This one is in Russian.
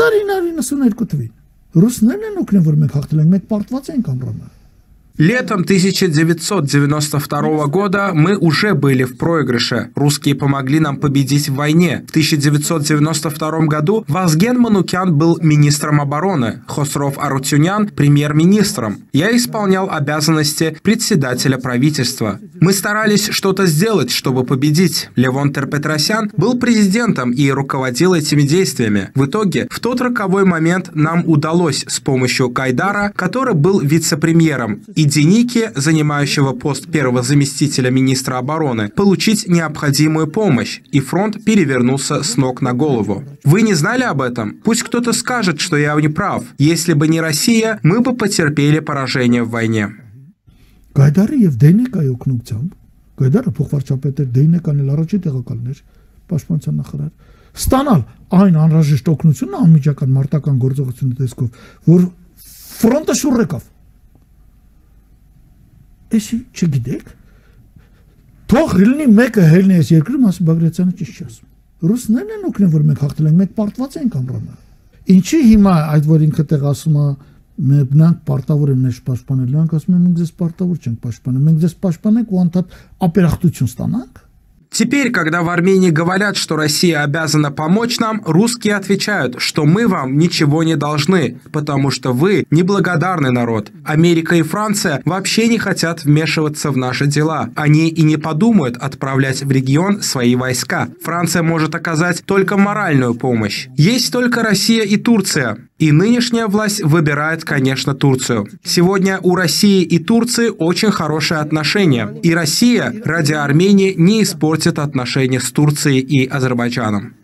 1992 թվին ռուսներն են օգնել որ մենք հաղթել ենք մենք պարտված ենք ամռանը Летом 1992 года мы уже были в проигрыше. Русские помогли нам победить в войне. В 1992 году Вазген Манукян был министром обороны, Хосров Арутюнян – премьер-министром. Я исполнял обязанности председателя правительства. Мы старались что-то сделать, чтобы победить. Левон Терпетросян был президентом и руководил этими действиями. В итоге, в тот роковой момент нам удалось с помощью Кайдара, который был вице-премьером, и Деники, занимающего пост первого заместителя министра обороны, получить необходимую помощь, и фронт перевернулся с ног на голову. Вы не знали об этом? Пусть кто-то скажет, что я не прав. Если бы не Россия, мы бы потерпели поражение в войне. Գայդարը եւ Դենեկայի օգնությամբ Գայդարը փոխվարչապետ էր Դենեկան էլ առաջի տեղակալն էր պաշտպանության նախարար ստանալ այն անհրաժեշտ օգնությունը անմիջական մարտական գործողությունը տեսքով որ ֆրոնտը շուռ եկավ Էսի չգիտեք։ Թող լինի մեկը հելնի այս երկրում, ասի Բագրատյանը ճիշտ չի ասում։ Ռուսներն են օգնել, որ մենք հաղթել ենք, մենք պարտված ենք ամռանը։ Ինչի հիմա այդ որ ինքը տեղ ասում է մենք պարտավոր ենք մեզ պաշտպանել, նրանք ասում են մենք ձեզ պարտավոր չենք պաշտպանել, մենք ձեզ պաշտպանենք ու անդադ ապերախտություն ստանանք։ Теперь, когда в Армении говорят, что Россия обязана помочь нам, русские отвечают, что мы вам ничего не должны, потому что вы неблагодарный народ. Америка и Франция вообще не хотят вмешиваться в наши дела. Они и не подумают отправлять в регион свои войска. Франция может оказать только моральную помощь. Есть только Россия и Турция. И нынешняя власть выбирает, конечно, Турцию. Сегодня у России и Турции очень хорошие отношения. И Россия ради Армении не испортит отношения с Турцией и Азербайджаном.